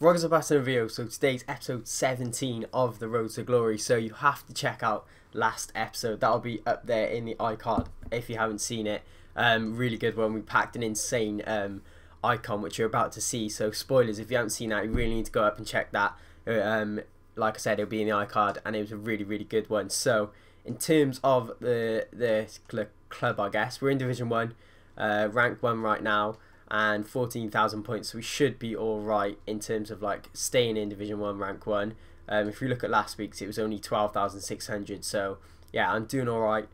Roggers are back in video, so today's episode 17 of the Road to Glory, so you have to check out last episode. That'll be up there in the iCard if you haven't seen it. Um, really good one. We packed an insane um, icon, which you're about to see. So spoilers, if you haven't seen that, you really need to go up and check that. Uh, um, like I said, it'll be in the iCard, and it was a really, really good one. So in terms of the the club, I guess we're in Division One, uh, rank one right now and 14,000 points. So we should be all right in terms of like staying in Division 1 rank 1. Um, if you look at last week's, it was only 12,600. So yeah, I'm doing all right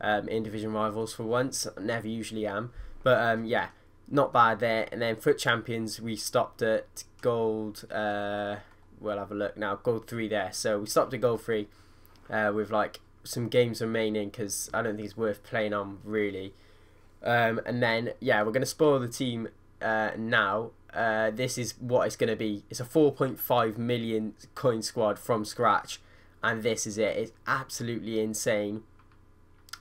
um, in Division Rivals for once. never usually am. But um, yeah, not bad there. And then FUT Champions, we stopped at gold. Uh, we'll have a look now. Gold 3 there. So we stopped at gold 3 uh, with like some games remaining because I don't think it's worth playing on really. Um, and then, yeah, we're going to spoil the team uh, now. Uh, this is what it's going to be. It's a 4.5 million coin squad from scratch. And this is it. It's absolutely insane.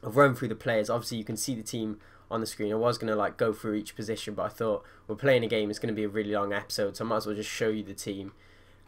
I've run through the players. Obviously, you can see the team on the screen. I was going to like go through each position, but I thought we're playing a game. It's going to be a really long episode, so I might as well just show you the team.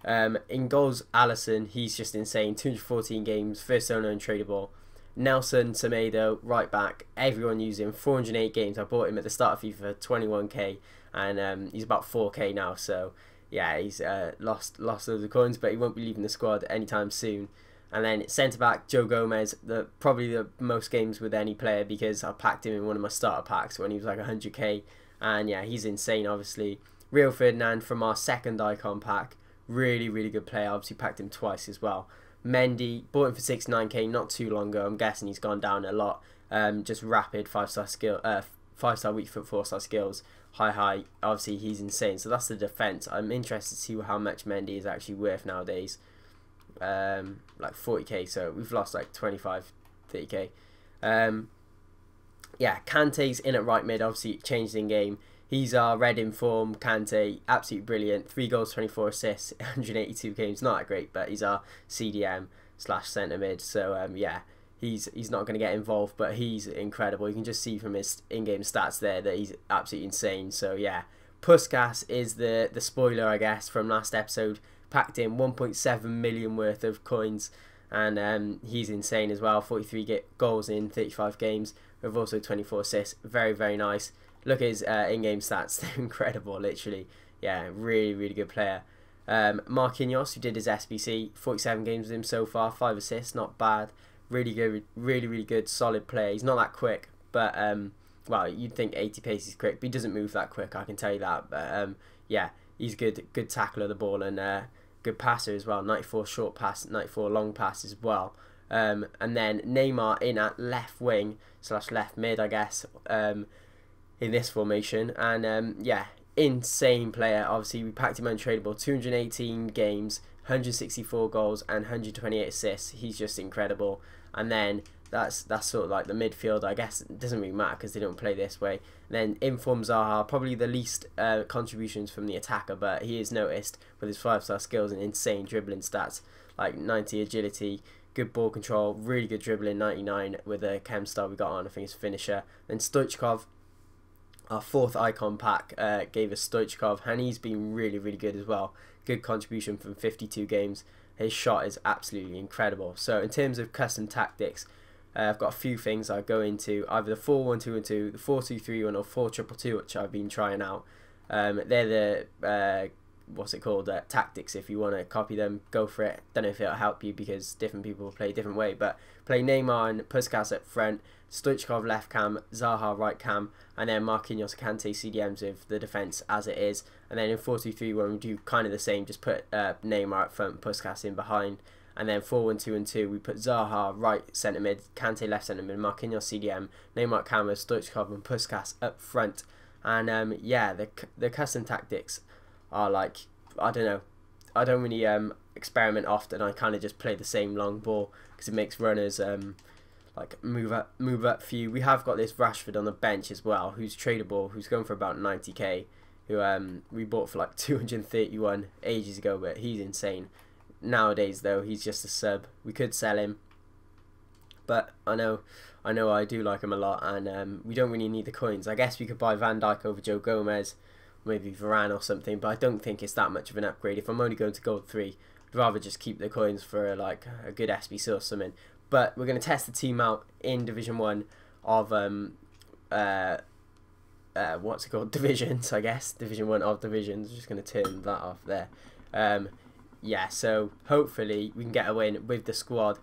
Um, in goals, Alisson. He's just insane. 214 games, first owner and tradable. Nelson Semedo, right back. Everyone using 408 games. I bought him at the start of FIFA 21k, and um, he's about 4k now. So yeah, he's uh, lost lost loads of coins, but he won't be leaving the squad anytime soon. And then centre back Joe Gomez, the probably the most games with any player because I packed him in one of my starter packs when he was like 100k, and yeah, he's insane. Obviously, Rio Ferdinand from our second icon pack, really really good player. Obviously packed him twice as well. Mendy, bought him for 69k not too long ago. I'm guessing he's gone down a lot. Um, just rapid five star skill, uh, five star weak foot, four star skills, high high. Obviously he's insane. So that's the defense. I'm interested to see how much Mendy is actually worth nowadays. Um, like 40k. So we've lost like 25, 30k. Um, yeah, Kante's in at right mid. Obviously changed in game. He's our red in form, Kante, absolutely brilliant. Three goals, 24 assists, 182 games. Not that great, but he's our CDM slash centre mid. So um, yeah, he's he's not going to get involved, but he's incredible. You can just see from his in-game stats there that he's absolutely insane. So yeah, Puskas is the the spoiler, I guess, from last episode. Packed in 1.7 million worth of coins, and um, he's insane as well. 43 get goals in 35 games, with also 24 assists. Very very nice. Look at his uh, in-game stats; they're incredible. Literally, yeah, really, really good player. Um, Marquinhos, who did his SBC, 47 games with him so far, five assists, not bad. Really good, really, really good, solid player. He's not that quick, but um, well, you'd think 80 pace is quick, but he doesn't move that quick. I can tell you that. But um, yeah, he's good, good tackler of the ball and uh, good passer as well. 94 short pass, 94 long pass as well. Um, and then Neymar in at left wing slash left mid, I guess. Um, in this formation. And um, yeah, insane player. Obviously, we packed him untradeable. 218 games, 164 goals, and 128 assists. He's just incredible. And then that's that's sort of like the midfield. I guess it doesn't really matter because they don't play this way. And then Inform Zaha, probably the least uh, contributions from the attacker, but he is noticed with his five star skills and insane dribbling stats, like 90 agility, good ball control, really good dribbling, 99 with a chem star we got on. I think it's finisher. Then Stoichkov, our fourth icon pack uh, gave us Stoichkov, and he's been really, really good as well. Good contribution from 52 games. His shot is absolutely incredible. So in terms of custom tactics, uh, I've got a few things I go into either the 4 1 2 and 2, the 4 2 3 1, or 4 triple 2, which I've been trying out. Um, they're the uh, what's it called uh, tactics if you want to copy them go for it don't know if it'll help you because different people play different way but play Neymar and Puskas at front Stoichkov left cam Zaha right cam and then Marquinhos Kante CDMs with the defence as it is and then in 4-2-3 we do kind of the same just put uh, Neymar up front Puskas in behind and then 4-1-2 and 2 we put Zaha right centre mid Kante left centre mid Marquinhos CDM Neymar cam Stoichkov and Puskas up front and um, yeah the, the custom tactics are like I don't know. I don't really um, experiment often. I kind of just play the same long ball because it makes runners um, like move up move up few. We have got this Rashford on the bench as well, who's tradable, who's going for about 90k. Who um, we bought for like 231 ages ago, but he's insane. Nowadays though, he's just a sub. We could sell him, but I know, I know I do like him a lot, and um, we don't really need the coins. I guess we could buy Van Dijk over Joe Gomez maybe Varane or something, but I don't think it's that much of an upgrade. If I'm only going to gold three, I'd rather just keep the coins for like a good SBC or something. But we're going to test the team out in Division One of um uh. Uh, what's it called? Divisions, I guess. Division one of divisions. Just going to turn that off there. Um, yeah, so hopefully we can get a win with the squad.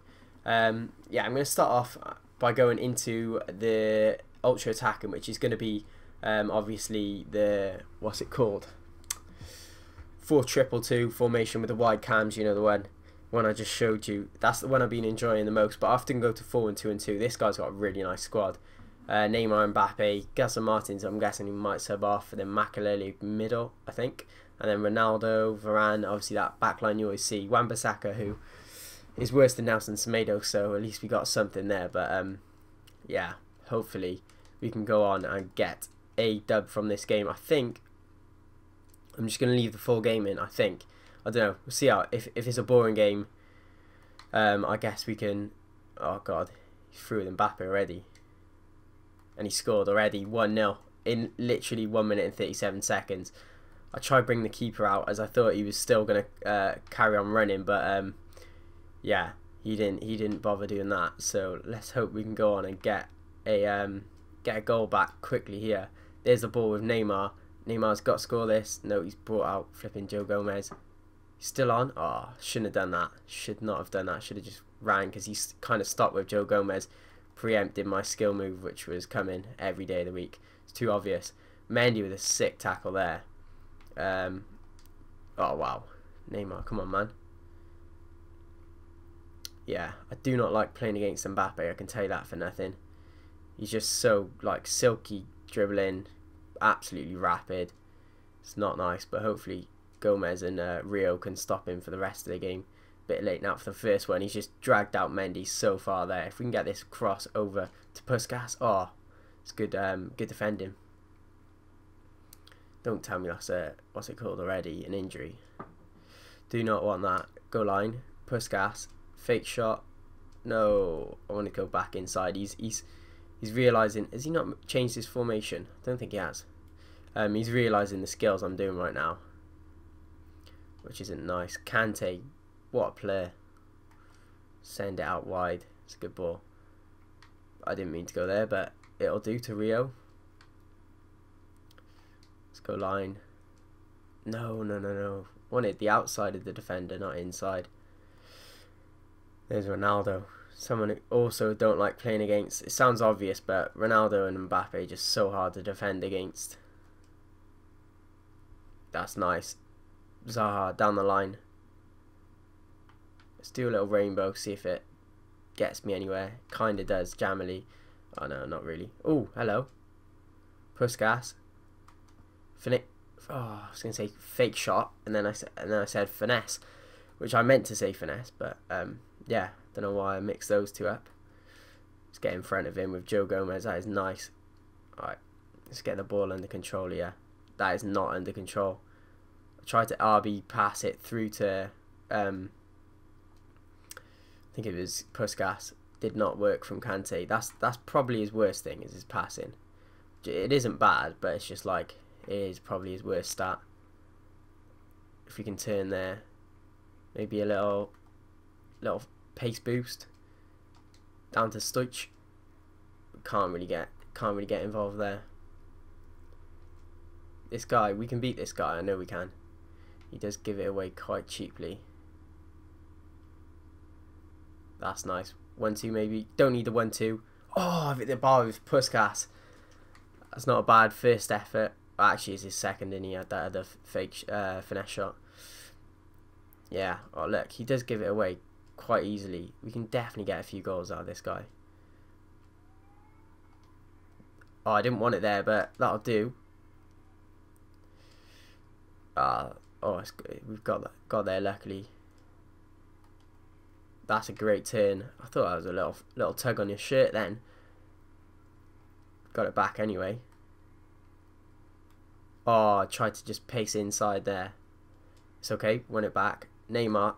Um, yeah, I'm going to start off by going into the ultra attacking, which is going to be um, obviously the what's it called? Four triple two formation with the wide cams. You know the one, one I just showed you. That's the one I've been enjoying the most. But I often go to four and two and two. This guy's got a really nice squad. Uh, Neymar, Mbappe, Gelson Martins. I'm guessing he might sub off, and then Makelele middle, I think, and then Ronaldo, Varane. Obviously that backline you always see. Wan-Bissaka, who is worse than Nelson Semedo, so at least we got something there. But um, yeah, hopefully we can go on and get a dub from this game. I think I'm just going to leave the full game in. I think I don't know. We'll see how if if it's a boring game. Um, I guess we can. Oh God, he threw with Mbappe already, and he scored already one 0 in literally one minute and thirty seven seconds. I tried bring the keeper out as I thought he was still going to uh, carry on running, but um, yeah, he didn't. He didn't bother doing that. So let's hope we can go on and get a um, get a goal back quickly here. There's the ball with Neymar. Neymar's got to score this. No, he's brought out flipping Joe Gomez. Still on. Oh, shouldn't have done that. Should not have done that. Should have just ran because he's kind of stopped with Joe Gomez, preempted my skill move, which was coming every day of the week. It's too obvious. Mendy with a sick tackle there. Um, oh wow, Neymar, come on, man. Yeah, I do not like playing against Mbappe. I can tell you that for nothing. He's just so like silky dribbling, absolutely rapid. It's not nice, but hopefully Gomez and uh, Rio can stop him for the rest of the game. Bit late now for the first one. He's just dragged out Mendy so far there. If we can get this cross over to Puskas, oh, it's good. Um, good defending. Don't tell me that's a what's it called already? An injury. Do not want that. Go line. Puskas. Fake shot. No, I want to go back inside. He's he's he's realizing. Has he not changed his formation? I don't think he has. Um, he's realizing the skills I'm doing right now, which isn't nice. Kante, what a player. Send it out wide. It's a good ball. I didn't mean to go there, but it'll do to Rio. Let's go line. No, no, no, no. Wanted the outside of the defender, not inside. There's Ronaldo. Someone also don't like playing against. It sounds obvious, but Ronaldo and Mbappe just so hard to defend against. That's nice. Zaha down the line. Let's do a little rainbow, see if it gets me anywhere. Kinda does, Jamily. Oh no, not really. Oh, hello. Puskas. Fin oh, I was gonna say fake shot, and then I said, and then I said finesse, which I meant to say finesse, but um, yeah, don't know why I mixed those two up. Let's get in front of him with Joe Gomez. That is nice. Alright, let's get the ball under control here. That is not under control. Tried to RB pass it through to, um, I think it was Puskas. Did not work from Kante. That's that's probably his worst thing is his passing. It isn't bad, but it's just like it is probably his worst stat. If we can turn there, maybe a little little pace boost down to Stuch. Can't really get can't really get involved there. This guy, we can beat this guy. I know we can. He does give it away quite cheaply. That's nice. One two maybe. Don't need the one two. Oh, I've hit the bar with Puskas. That's not a bad first effort. Actually, it's his second, and he had that other fake uh, finesse shot. Yeah. Oh look, he does give it away quite easily. We can definitely get a few goals out of this guy. Oh, I didn't want it there, but that'll do. Uh, oh, it's good. we've got that, got there luckily. That's a great turn. I thought that was a little little tug on your shirt then. Got it back anyway. Oh, I tried to just pace inside there. It's okay, won it back. Neymar.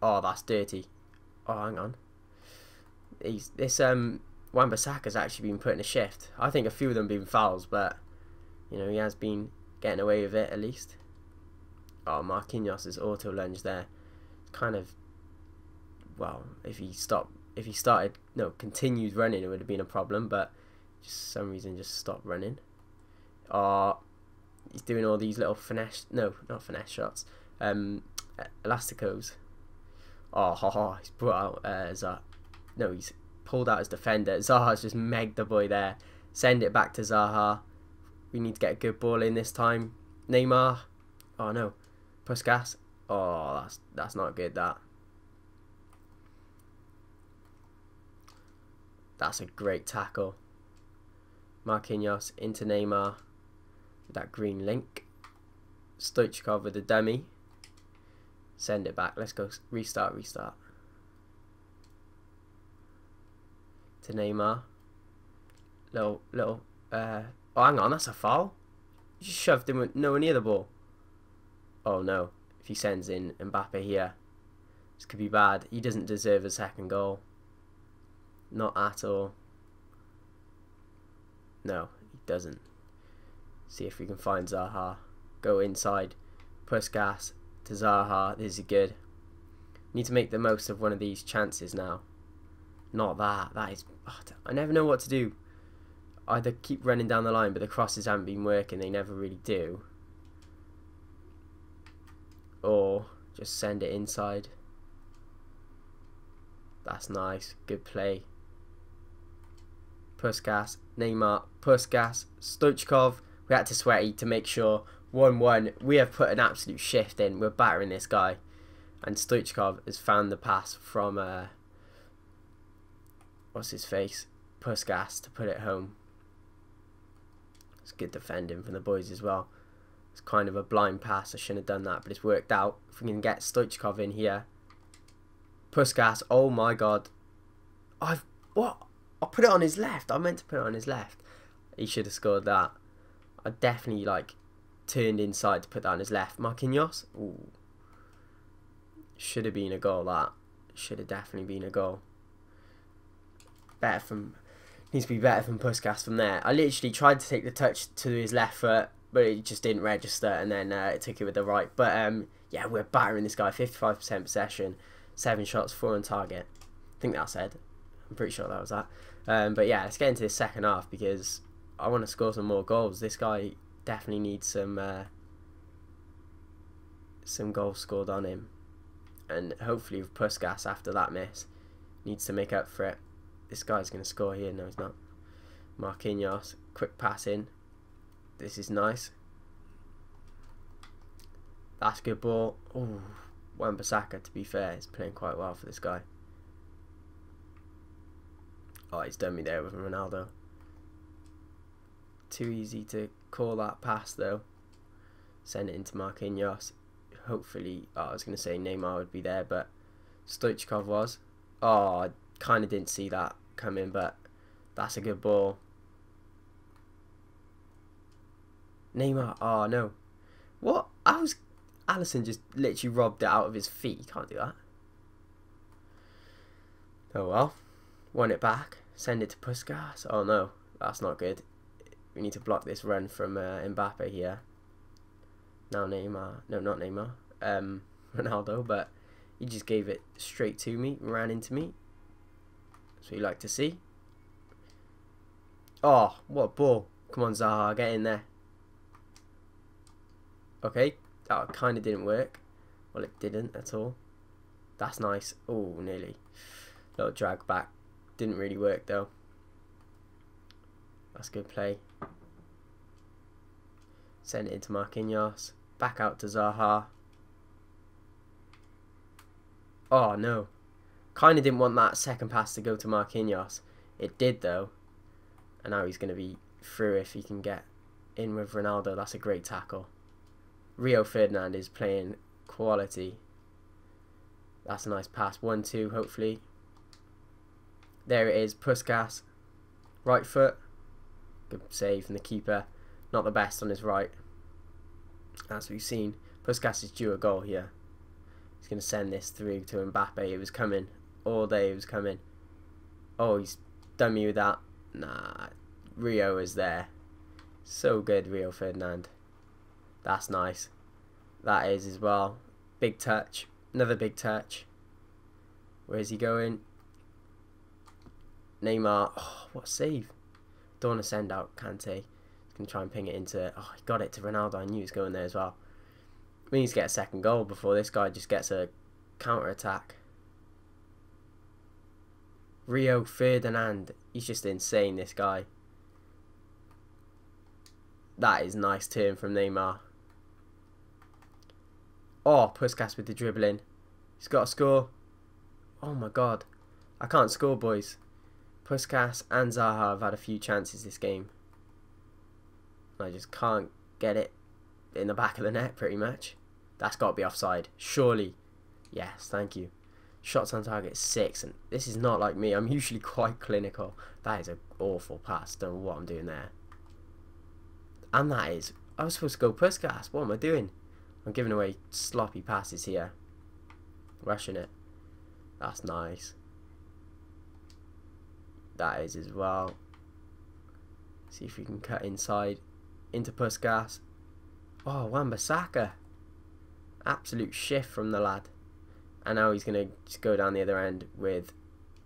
Oh, that's dirty. Oh, hang on. He's this um Wan-Bissaka's actually been put in a shift. I think a few of them been fouls, but you know he has been getting away with it at least. Oh, Marquinhos' auto lunge there. Kind of, well, if he stopped, if he started, no, continued running, it would have been a problem, but just some reason just stopped running. Oh, he's doing all these little finesse, no, not finesse shots, um, elasticos. Oh, ha, ha, he's brought out uh, Zaha. No, he's pulled out his defender. Zaha's just megged the boy there. Send it back to Zaha. We need to get a good ball in this time. Neymar. Oh, no. Puskas. Oh, that's, that's not good, that. That's a great tackle. Marquinhos into Neymar. That green link. Stoichkov with the dummy. Send it back. Let's go. Restart, restart. To Neymar. Little, little, uh, oh, hang on, that's a foul. You shoved him with nowhere near the ball. Oh no, if he sends in Mbappe here, this could be bad. He doesn't deserve a second goal. Not at all. No, he doesn't. See if we can find Zaha. Go inside. Puskas to Zaha. This is good. Need to make the most of one of these chances now. Not that. That is... I never know what to do. Either keep running down the line, but the crosses haven't been working. They never really do. Or just send it inside. That's nice. Good play. Puskas, Neymar, Puskas, Stoichkov. We had to sweaty to make sure 1-1. We have put an absolute shift in. We're battering this guy. And Stoichkov has found the pass from, uh, what's his face? Puskas to put it home. It's good defending from the boys as well. It's kind of a blind pass. I shouldn't have done that, but it's worked out. If we can get Stoichkov in here. Puskas, oh my god. I've, what? I put it on his left. I meant to put it on his left. He should have scored that. I definitely like turned inside to put that on his left. Marquinhos. Ooh. Should have been a goal that. Should have definitely been a goal. Better from needs to be better from Puskas from there. I literally tried to take the touch to his left foot, but it just didn't register, and then uh, it took it with the right. But um, yeah, we're battering this guy. 55% possession, seven shots, four on target. I think that said. I'm pretty sure that was that. Um, but yeah, let's get into the second half because I want to score some more goals. This guy definitely needs some uh, some goals scored on him, and hopefully with Puskas after that miss needs to make up for it. This guy's going to score here. No, he's not. Marquinhos, quick pass in. This is nice. That's a good ball. Oh, Wan-Bissaka, to be fair, is playing quite well for this guy. Oh, he's done me there with Ronaldo. Too easy to call that pass, though. Send it into Marquinhos. Hopefully, oh, I was going to say Neymar would be there, but Stoichkov was. Oh, I kind of didn't see that coming, but that's a good ball. Neymar, oh no. What? I was... Alisson just literally robbed it out of his feet. You can't do that. Oh well. Won it back. Send it to Puskas. Oh no, that's not good. We need to block this run from uh, Mbappe here. Now Neymar. No, not Neymar. Um, Ronaldo, but he just gave it straight to me, ran into me. What you like to see. Oh, what a ball. Come on, Zaha, get in there. Okay, that kind of didn't work. Well, it didn't at all. That's nice. Oh, nearly. Little drag back. Didn't really work though. That's good play. Send it into Marquinhos. Back out to Zaha. Oh no. Kind of didn't want that second pass to go to Marquinhos. It did though. And now he's going to be through if he can get in with Ronaldo. That's a great tackle. Rio Ferdinand is playing quality. That's a nice pass. 1-2 hopefully. There it is, Puskas. Right foot. Good save from the keeper. Not the best on his right. As we've seen, Puskas is due a goal here. He's going to send this through to Mbappe. It was coming. All day it was coming. Oh, he's done me with that. Nah, Rio is there. So good, Rio Ferdinand. That's nice. That is as well. Big touch. Another big touch. Where's he going? Neymar. Oh, what save. Don't want to send out Kante. He's going to try and ping it into... Oh, he got it to Ronaldo. I knew he was going there as well. We need to get a second goal before this guy just gets a counter-attack. Rio Ferdinand. He's just insane, this guy. That is nice turn from Neymar. Oh, Puskas with the dribbling. He's got a score. Oh my god. I can't score, boys. Puskas and Zaha have had a few chances this game. I just can't get it in the back of the net, pretty much. That's got to be offside. Surely. Yes, thank you. Shots on target 6. And this is not like me. I'm usually quite clinical. That is an awful pass. Don't know what I'm doing there. And that is... I was supposed to go Puskas. What am I doing? I'm giving away sloppy passes here. Rushing it. That's nice. That is as well. See if we can cut inside into Puskas. Oh, Wan-Bissaka. Absolute shift from the lad. And now he's going to go down the other end with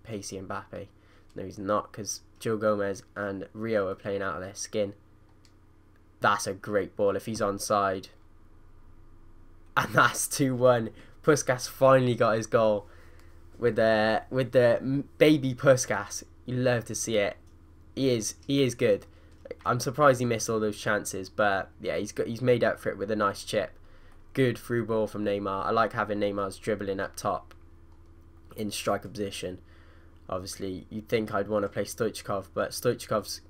Pacey and Mbappe. No, he's not because Joe Gomez and Rio are playing out of their skin. That's a great ball if he's onside. And that's 2-1. Puskas finally got his goal with the with the baby Puskas. You love to see it. He is he is good. I'm surprised he missed all those chances, but yeah, he's got he's made up for it with a nice chip. Good through ball from Neymar. I like having Neymar's dribbling up top in striker position. Obviously, you'd think I'd want to play Stoichkov, but Stoichkov's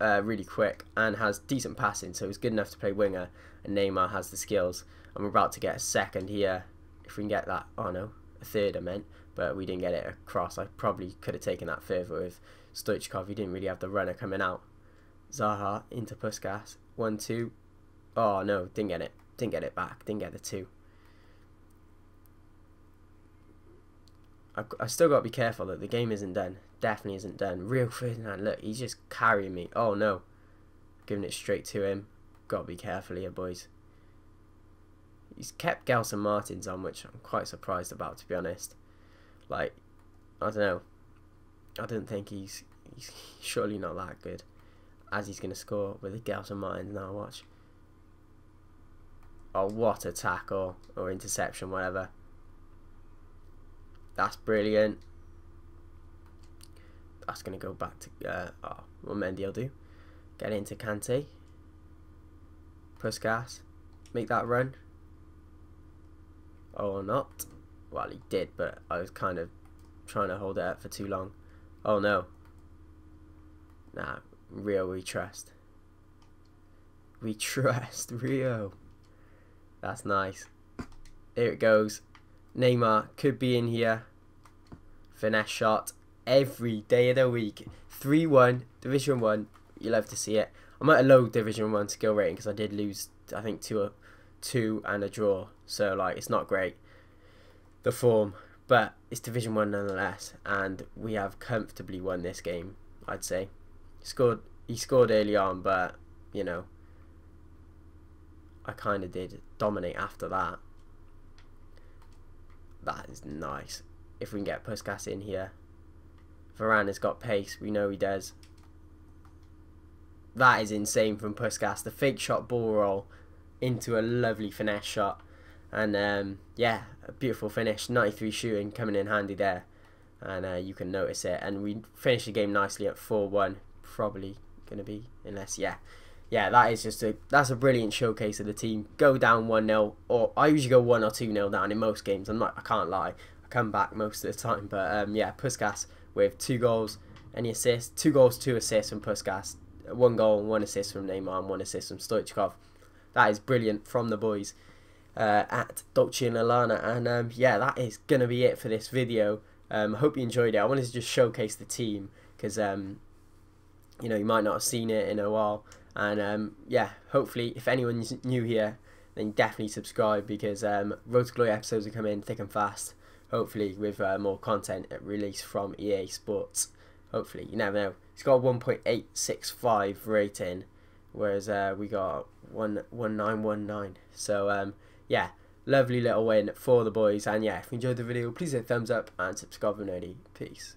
uh, really quick and has decent passing, so he's good enough to play winger. And Neymar has the skills. I'm about to get a second here. If we can get that, oh no, a third I meant, but we didn't get it across. I probably could have taken that further with Stoichkov. He didn't really have the runner coming out. Zaha into Puskas. One, two. Oh no, didn't get it. Didn't get it back. Didn't get the two. I've, I still got to be careful that the game isn't done. Definitely isn't done. Rio Ferdinand, look, he's just carrying me. Oh no. Giving it straight to him. Got to be careful here, boys. He's kept Gelson Martins on, which I'm quite surprised about, to be honest. Like, I don't know. I don't think he's he's surely not that good. As he's going to score with a Gelson Martins now, watch. Oh, what a tackle or interception, whatever. That's brilliant. That's going to go back to, uh, oh, what Mendy will do. Get into Kante. gas. Make that run. Or not. Well, he did, but I was kind of trying to hold it up for too long. Oh, no. Nah, Rio we trust. We trust Rio. That's nice. Here it goes. Neymar could be in here. Finesse shot every day of the week. 3-1, Division 1. You love to see it. I'm at a low Division 1 skill rating because I did lose, I think, two, two and a draw. So, like, it's not great, the form. But it's Division 1 nonetheless. And we have comfortably won this game, I'd say. Scored, he scored early on, but, you know, I kind of did dominate after that. That is nice. If we can get Puskas in here. Varane has got pace. We know he does. That is insane from Puskas. The fake shot ball roll into a lovely finesse shot. And um, yeah, a beautiful finish. 93 shooting coming in handy there. And uh, you can notice it. And we finished the game nicely at 4-1. Probably going to be, unless, yeah yeah, that is just a that's a brilliant showcase of the team. Go down one 0 or I usually go one or two 0 down in most games. I'm not, I can't lie. I come back most of the time, but um, yeah, Puskas with two goals, any assists, two goals, two assists from Puskas, one goal, one assist from Neymar, and one assist from Stoichkov. That is brilliant from the boys uh, at Dolce and Alana, and um, yeah, that is gonna be it for this video. Um, hope you enjoyed it. I wanted to just showcase the team because um, you know you might not have seen it in a while. And um, yeah, hopefully, if anyone's new here, then definitely subscribe because um, Road to Glory episodes are coming thick and fast. Hopefully, with uh, more content released from EA Sports. Hopefully, you never know. It's got a 1.865 rating, whereas uh, we got one one nine one nine. So um, yeah, lovely little win for the boys. And yeah, if you enjoyed the video, please hit thumbs up and subscribe nerdy. Peace.